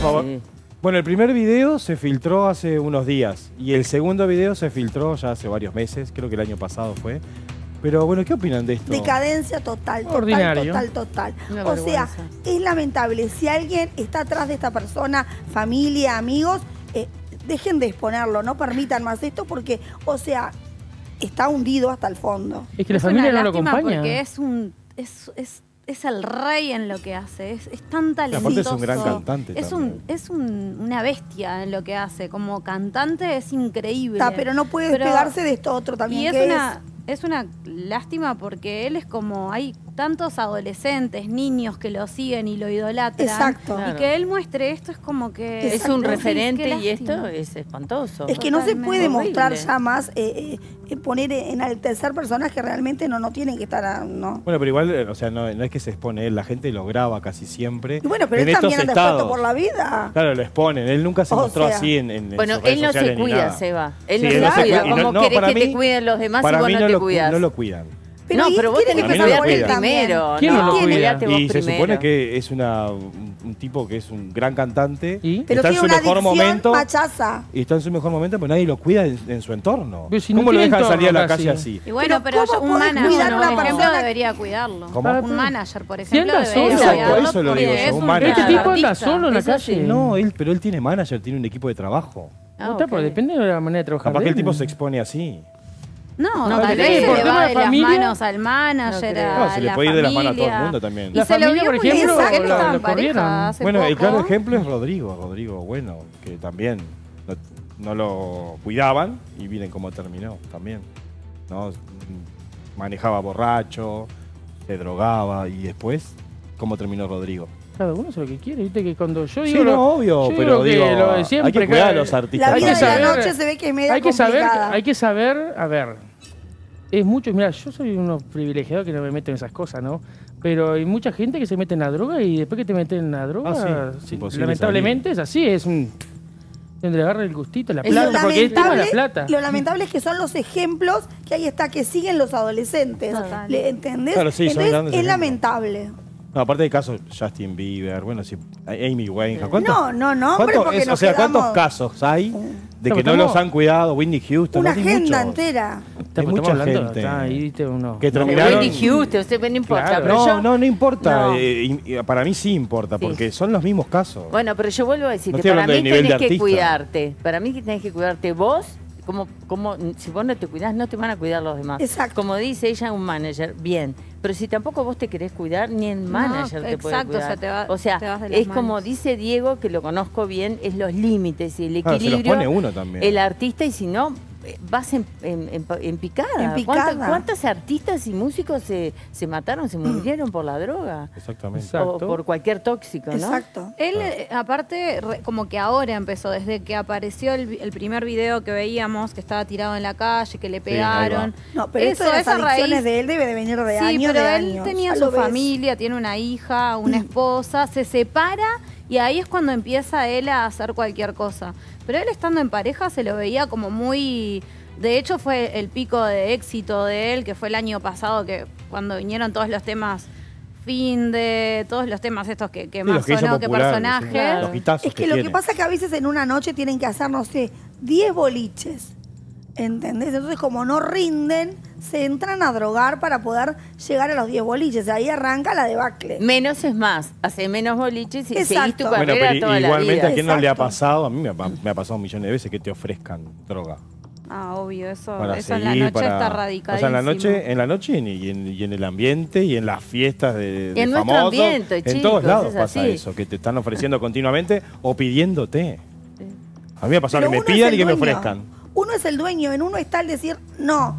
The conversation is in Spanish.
favor. Sí. Bueno, el primer video se filtró hace unos días y el segundo video se filtró ya hace varios meses, creo que el año pasado fue. Pero bueno, ¿qué opinan de esto? Decadencia total, total, Ordinario. total, total. Una o sea, es lamentable. Si alguien está atrás de esta persona, familia, amigos, eh, dejen de exponerlo, no permitan más esto porque, o sea, está hundido hasta el fondo. Es que la Es familia una no lo acompaña. Porque es un. Es, es, es el rey en lo que hace. Es, es tan Y talentoso. aparte es un gran cantante Es, también. un, es un- una bestia en lo que hace. Como cantante es increíble. Está, pero no puede Pero- despegarse de esto otro también. Y es que una, es una lástima porque él es como, hay tantos adolescentes, niños que lo siguen y lo idolatran. Exacto. Y Claro. que él muestre esto es como que... Es un Sí, referente y esto es espantoso. Es que no se puede mostrar Horrible. ya más, eh, eh, poner en enaltecer personas que realmente no, no tienen que estar, a- no. Bueno, pero igual, eh, o sea, no, no es que se expone él, la gente lo graba casi siempre. Y bueno, pero en él estos también anda por la vida. Claro, lo exponen. Él nunca se O mostró sea. así en, en en Bueno, sus redes él no se cuida. Seba. Él Sí, no él se cuida. cuida. Y no- ¿Cómo no, querés que te cuiden los demás y Para vos mí no no, te lo, cuidas? no lo cuidan. Pero no, ¿y pero vos tenés que no lo cuidarte primero. ¿Quién no lo no, cuida? cuidate vos Y se primero. supone que es una, un, tipo que es un gran cantante. ¿Y? Pero está en su una mejor momento. machaza. Y está en su mejor momento, pero nadie lo cuida en, en su entorno. Pero si no ¿Cómo lo tiene dejan salir a la calle así? Y bueno, Pero pero, ¿cómo un manager, por ejemplo, debería cuidarlo. ¿Cómo? Un manager, por ejemplo, anda debería solo. cuidarlo eso lo digo yo, un manager. Este tipo anda solo en la calle. No, él, pero él tiene manager, tiene un equipo de trabajo. Ah, No está, ok. pero depende de la manera de trabajar. Capaz de que el tipo se expone así. No, No, tal vez por se le tema va de de las manos al no manager, a Claro, se le la puede ir de las manos a todo el familia. mundo también. Y La se lo familia, vio por ejemplo, la- en pareja Bueno, el claro ejemplo es Rodrigo, Rodrigo Bueno, que también no, no lo cuidaban y miren cómo terminó también. ¿no? Manejaba borracho, se drogaba y después, ¿cómo terminó Rodrigo? Cada uno hace lo que quiere. Viste que cuando yo Sí, digo. lo- no, obvio, yo pero que digo, lo de hay que cuidar a los artistas. La Hay vida que de la saber- noche se ve que es media hay que saber, complicada. hay que saber, a ver, es mucho, mira, yo soy uno privilegiado que no me meto en esas cosas, ¿no? Pero hay mucha gente que se mete en la droga y después que te meten en la droga, Ah, sí, lamentablemente es así, es un donde le agarra el gustito, la plata, lo porque el tema de la lamentable, plata. lo lamentable es que son los ejemplos que ahí está, que siguen los adolescentes. Total. ¿Le ¿Entendés? Claro, sí, son Entonces, grandes es ejemplos. lamentable. No, aparte de casos, Justin Bieber, bueno, sí, Amy Winehouse. ¿cuántos- No, no, no, cuántos- porque es- nos O sea, ¿cuántos casos hay de No, que no los han cuidado? Whitney Houston. Una no, agenda muchos. entera. Está- hay estamos mucha hablando, gente está ahí, viste, uno. que terminaron- Whitney Houston, usted no importa. Claro. Pero No, yo, no, no importa. No. eh, para mí sí importa, Sí. porque son los mismos casos. Bueno, pero yo vuelvo a No decirte, para mí de tenés de que cuidarte. Para mí que tenés que cuidarte vos. Como, como, si vos no te cuidás, no te van a cuidar los demás. Exacto. Como dice ella, un manager, bien. Pero si tampoco vos te querés cuidar, ni el No, manager te puede exacto, o cuidar. sea, te va- o sea, te vas de las es como dice Diego, que lo conozco bien, es los límites y el Claro, se los equilibrio. pone uno también. El artista, y si no, vas en, en- en- en picada. En picada. ¿Cuántas, cuántas artistas y músicos se, se mataron, se murieron por la droga? Exactamente. Exacto. O por cualquier tóxico, ¿no? Exacto. Él, eh, aparte, re- como que ahora empezó, desde que apareció el, el primer video que veíamos, que estaba tirado en la calle, que le pegaron. No, pero esto de las esa adicciones raíz- de él debe de venir de sí, años, pero de él años. tenía su ves. familia, tiene una hija, una esposa, se separa y ahí es cuando empieza él a hacer cualquier cosa. Pero él estando en pareja se lo veía como muy... De hecho fue el pico de éxito de él, que fue el año pasado, que cuando vinieron todos los temas fin de todos los temas estos que, que Sí, más que sonó que Los hitazos Es que, lo tiene. que pasa es que a veces en una noche tienen que hacer, no sé, 10 boliches. ¿Entendés? Entonces, como no rinden, se entran a drogar para poder llegar a los 10 boliches. Ahí arranca la debacle. Menos es más. Hace menos boliches y seguís tu Exacto. Bueno, carrera pero toda igualmente la a quién no le ha Exacto. pasado, a mí me ha, me ha pasado millones de veces que te ofrezcan droga. Ah, obvio, eso, Para eso en la noche para- está O radicadísimo. sea, en la noche, en la noche y en, y el ambiente y en las fiestas de, de en nuestro famosos. ambiente, en chicos, todos lados es pasa así. eso, que te están ofreciendo continuamente o pidiéndote. A mí me ha pasado Pero que me pidan y que me dueño. ofrezcan. Uno es el dueño, en uno está el decir, no,